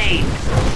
saved.